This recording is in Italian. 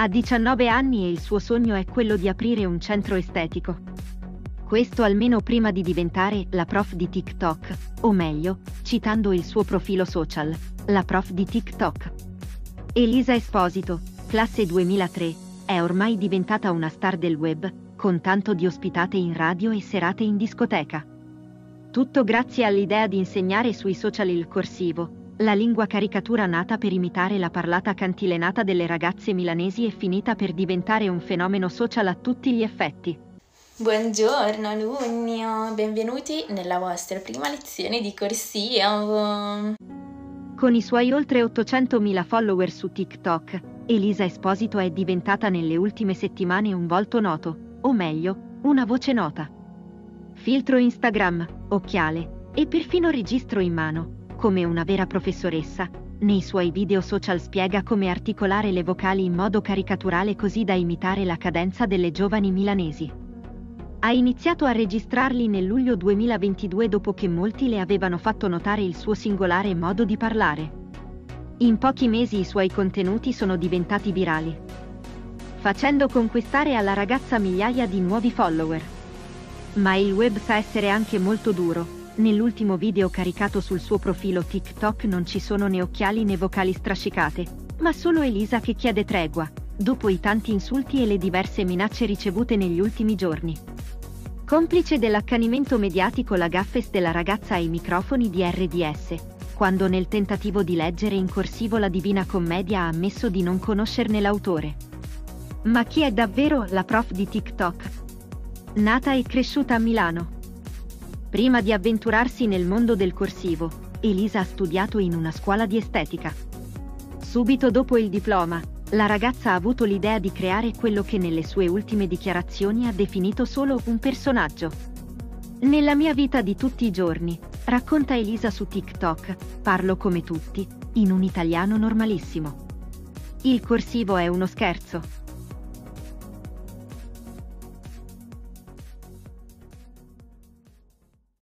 Ha 19 anni e il suo sogno è quello di aprire un centro estetico. Questo almeno prima di diventare la prof di TikTok, o meglio, citando il suo profilo social, la prof di TikTok. Elisa Esposito, classe 2003, è ormai diventata una star del web, con tanto di ospitate in radio e serate in discoteca. Tutto grazie all'idea di insegnare sui social il corsivo, la lingua caricatura nata per imitare la parlata cantilenata delle ragazze milanesi è finita per diventare un fenomeno social a tutti gli effetti. Buongiorno alunni, benvenuti nella vostra prima lezione di corsivo. Con i suoi oltre 800.000 follower su TikTok, Elisa Esposito è diventata nelle ultime settimane un volto noto, o meglio, una voce nota. Filtro Instagram, occhiale e perfino registro in mano come una vera professoressa, nei suoi video social spiega come articolare le vocali in modo caricaturale così da imitare la cadenza delle giovani milanesi. Ha iniziato a registrarli nel luglio 2022 dopo che molti le avevano fatto notare il suo singolare modo di parlare. In pochi mesi i suoi contenuti sono diventati virali, facendo conquistare alla ragazza migliaia di nuovi follower. Ma il web sa essere anche molto duro, Nell'ultimo video caricato sul suo profilo TikTok non ci sono né occhiali né vocali strascicate, ma solo Elisa che chiede tregua, dopo i tanti insulti e le diverse minacce ricevute negli ultimi giorni. Complice dell'accanimento mediatico la gaffes della ragazza ai microfoni di RDS, quando nel tentativo di leggere in corsivo la Divina Commedia ha ammesso di non conoscerne l'autore. Ma chi è davvero la prof di TikTok? Nata e cresciuta a Milano. Prima di avventurarsi nel mondo del corsivo, Elisa ha studiato in una scuola di estetica. Subito dopo il diploma, la ragazza ha avuto l'idea di creare quello che nelle sue ultime dichiarazioni ha definito solo un personaggio. Nella mia vita di tutti i giorni, racconta Elisa su TikTok, parlo come tutti, in un italiano normalissimo. Il corsivo è uno scherzo,